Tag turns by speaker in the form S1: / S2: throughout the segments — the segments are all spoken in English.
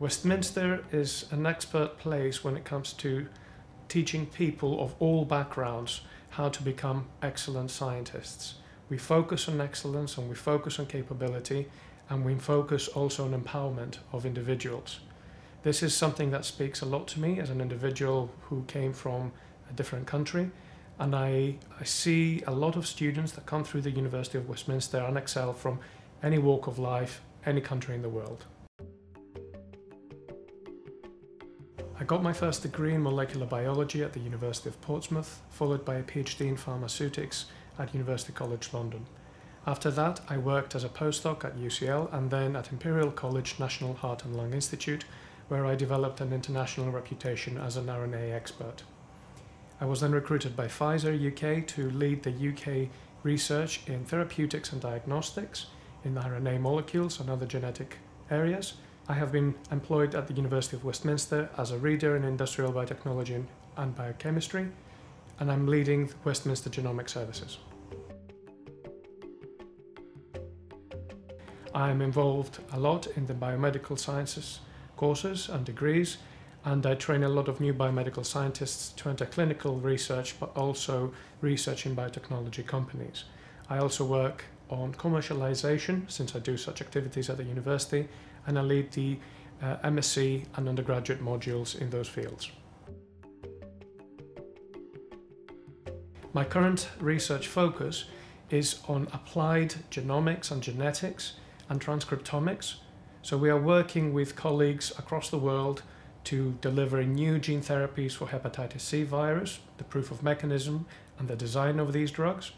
S1: Westminster is an expert place when it comes to teaching people of all backgrounds how to become excellent scientists. We focus on excellence and we focus on capability and we focus also on empowerment of individuals. This is something that speaks a lot to me as an individual who came from a different country and I, I see a lot of students that come through the University of Westminster and excel from any walk of life, any country in the world. I got my first degree in molecular biology at the University of Portsmouth, followed by a PhD in pharmaceutics at University College London. After that, I worked as a postdoc at UCL and then at Imperial College National Heart and Lung Institute, where I developed an international reputation as an RNA expert. I was then recruited by Pfizer UK to lead the UK research in therapeutics and diagnostics, in RNA molecules and other genetic areas. I have been employed at the University of Westminster as a reader in industrial biotechnology and biochemistry, and I'm leading the Westminster Genomic Services. I am involved a lot in the biomedical sciences courses and degrees, and I train a lot of new biomedical scientists to enter clinical research, but also research in biotechnology companies. I also work on commercialization, since I do such activities at the university, and I lead the uh, MSc and undergraduate modules in those fields. My current research focus is on applied genomics and genetics and transcriptomics. So we are working with colleagues across the world to deliver new gene therapies for hepatitis C virus, the proof of mechanism and the design of these drugs.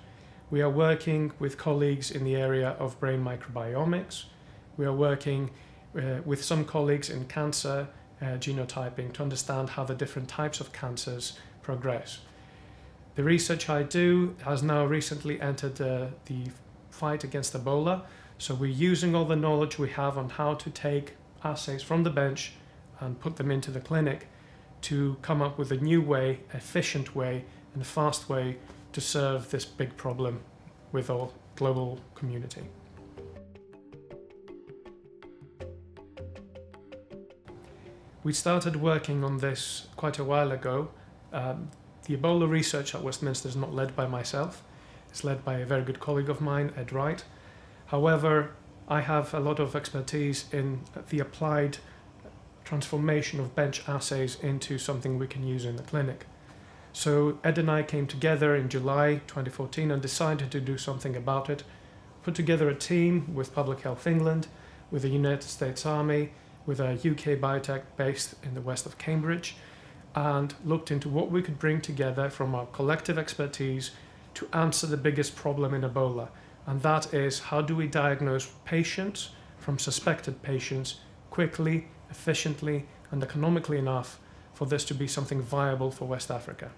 S1: We are working with colleagues in the area of brain microbiomics. We are working uh, with some colleagues in cancer uh, genotyping to understand how the different types of cancers progress. The research I do has now recently entered uh, the fight against Ebola, so we're using all the knowledge we have on how to take assays from the bench and put them into the clinic to come up with a new way, efficient way, and fast way to serve this big problem with our global community. We started working on this quite a while ago. Um, the Ebola research at Westminster is not led by myself. It's led by a very good colleague of mine, Ed Wright. However, I have a lot of expertise in the applied transformation of bench assays into something we can use in the clinic. So Ed and I came together in July 2014 and decided to do something about it, put together a team with Public Health England, with the United States Army, with a UK biotech based in the west of Cambridge, and looked into what we could bring together from our collective expertise to answer the biggest problem in Ebola, and that is how do we diagnose patients from suspected patients quickly efficiently and economically enough for this to be something viable for West Africa.